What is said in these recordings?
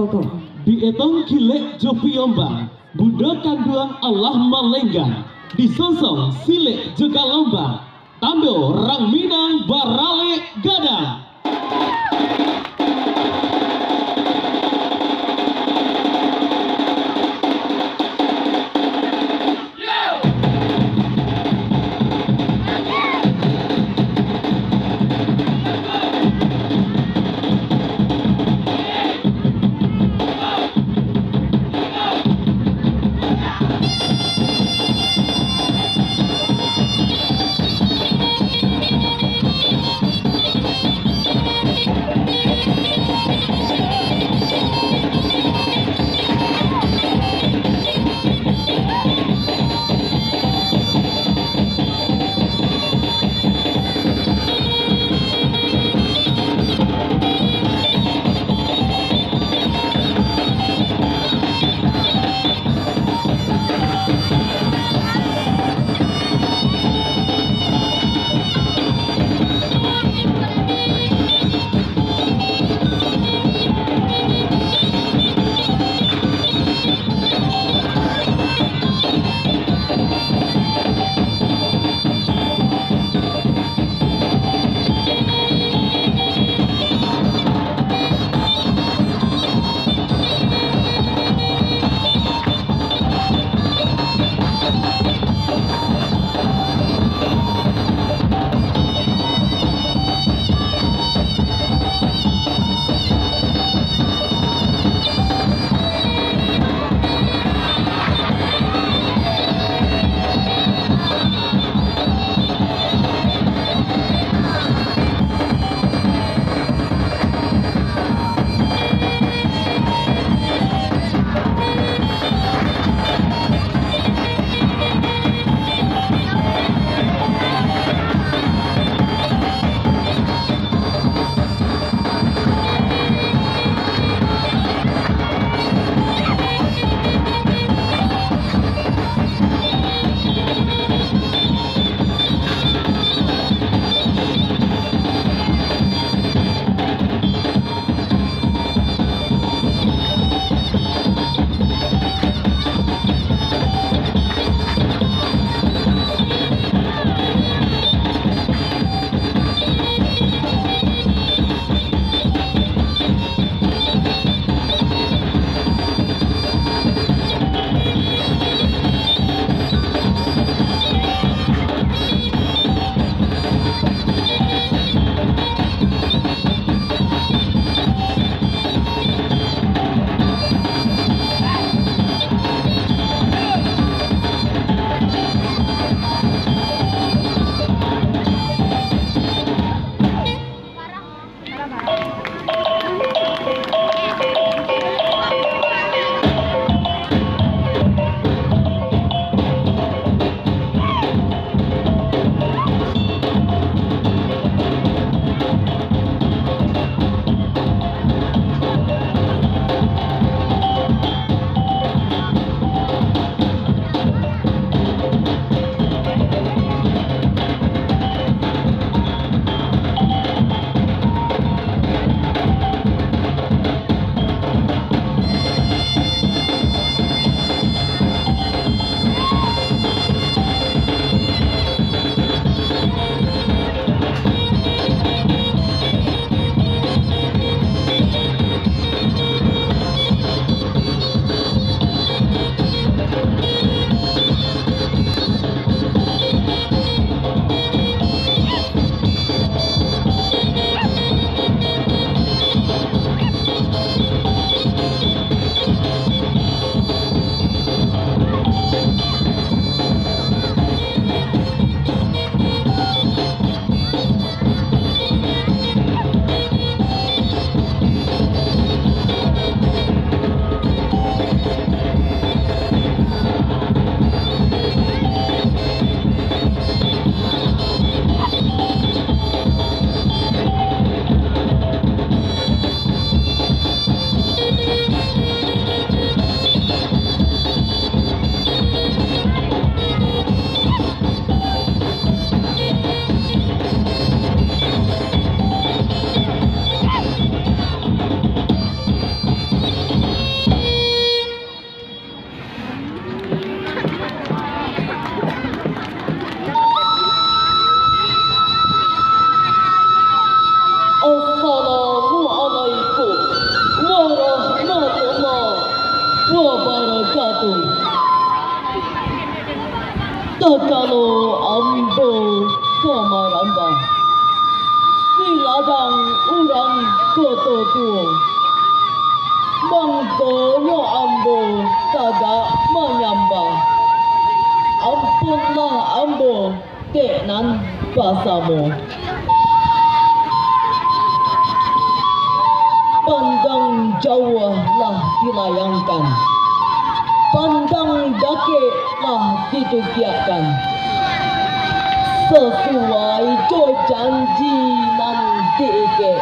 Toto. Dietong Kilek Jopi Ombang Bunda Kanduang Allah Malenggang Disonsong Silek Juga Lombang Tando Rang Minang Barale Gadang Takalo ambo kamaramba. Siladang urang kototua. Mangkono ambo tada manyamba. Ampunlah ambo teknan pasamu. Pandang jauh lah dilayangkan. Pandang dake lah ditukiakan Sesuai jo janji nanti ke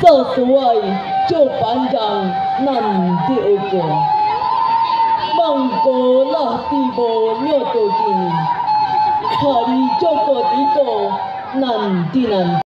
Sesuai jo pandang nanti ke. Mangko lah tibo nyoto kini Hari Joko Tiko nanti nanti